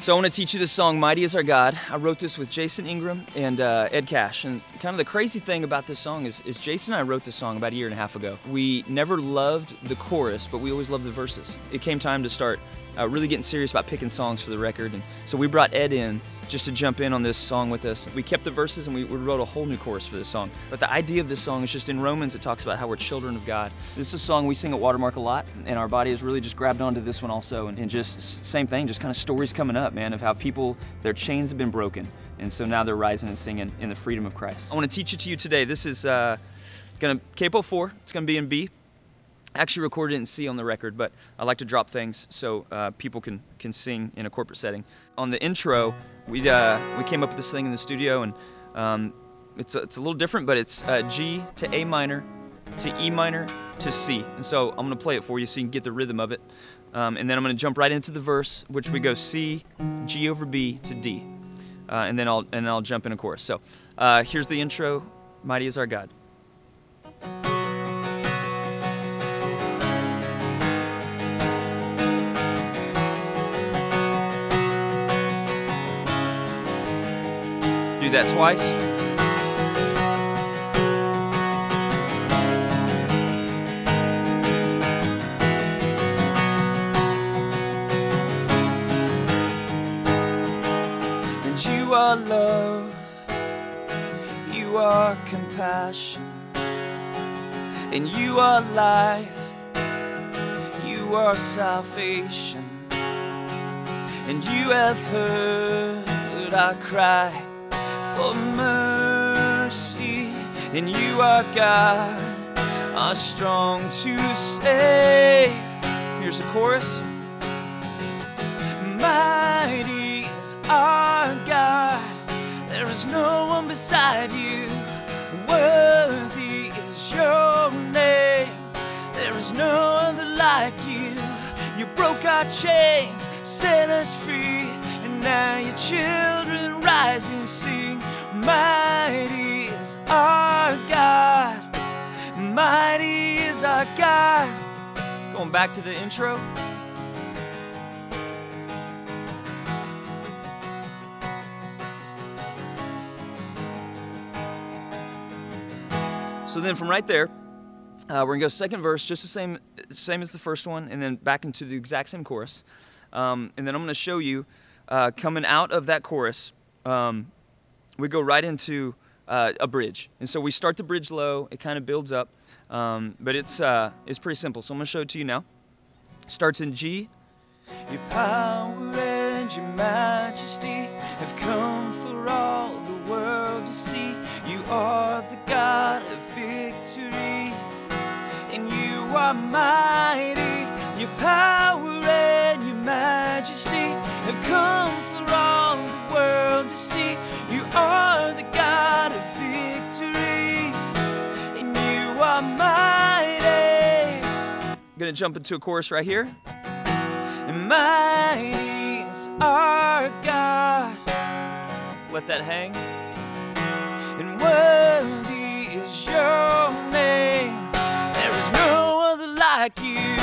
So I want to teach you this song, Mighty is Our God. I wrote this with Jason Ingram and uh, Ed Cash. And kind of the crazy thing about this song is, is Jason and I wrote this song about a year and a half ago. We never loved the chorus, but we always loved the verses. It came time to start uh, really getting serious about picking songs for the record. And so we brought Ed in just to jump in on this song with us. We kept the verses and we, we, wrote a whole new chorus for this song. But the idea of this song is just in Romans, it talks about how we're children of God. This is a song we sing at Watermark a lot, and our body has really just grabbed onto this one also. And, and just same thing, just kind of stories coming up, man, of how people, their chains have been broken. And so now they're rising and singing in the freedom of Christ. I want to teach it to you today. This is uh, gonna capo 4, it's gonna be in B actually recorded in C on the record, but I like to drop things so uh, people can, can sing in a corporate setting. On the intro, we, uh, we came up with this thing in the studio, and um, it's, a, it's a little different, but it's uh, G to A minor to E minor to C. And so I'm going to play it for you so you can get the rhythm of it. Um, and then I'm going to jump right into the verse, which we go C, G over B to D. Uh, and then I'll and I'll jump in a chorus. So uh, here's the intro. Mighty is our God. That twice. And you are love, you are compassion, and you are life, you are salvation, and you have heard our cry for mercy, and you are God, are strong to save. Here's the chorus. Mighty is our God, there is no one beside you. Worthy is your name, there is no other like you. You broke our chains, set us free, and now your children rise and sing. Mighty is our God. Mighty is our God. Going back to the intro. So then from right there, uh, we're gonna go second verse, just the same, same as the first one, and then back into the exact same chorus. Um, and then I'm gonna show you uh, coming out of that chorus, um, we go right into uh, a bridge. And so we start the bridge low, it kind of builds up, um, but it's, uh, it's pretty simple. So I'm going to show it to you now. Starts in G. Your power and your majesty have come for all the world to see. You are the God of victory, and you are mighty. Your power and your majesty have come Gonna jump into a chorus right here. And mighty is our God. Let that hang. And worthy is your name. There is no other like you.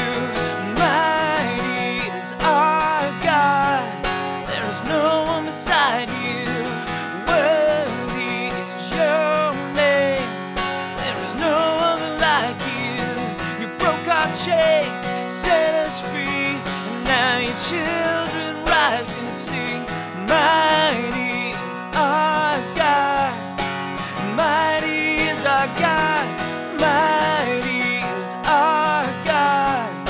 Children rise and sing, Mighty is our God, mighty is our God, mighty is our God,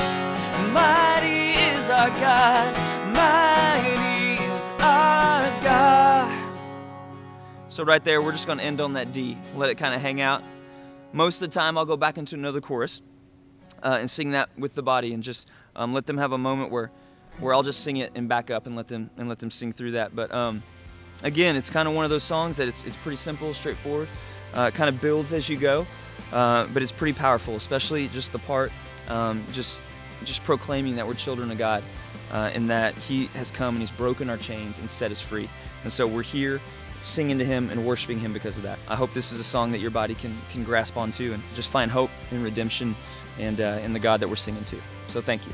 mighty is our God, mighty is our God. So right there, we're just going to end on that D. Let it kind of hang out. Most of the time, I'll go back into another chorus uh, and sing that with the body and just um, let them have a moment where where I'll just sing it and back up and let them and let them sing through that. But um, again, it's kind of one of those songs that it's, it's pretty simple, straightforward. Uh, it kind of builds as you go, uh, but it's pretty powerful, especially just the part, um, just just proclaiming that we're children of God uh, and that He has come and He's broken our chains and set us free. And so we're here singing to Him and worshiping Him because of that. I hope this is a song that your body can can grasp onto and just find hope and redemption and uh, in the God that we're singing to. So thank you.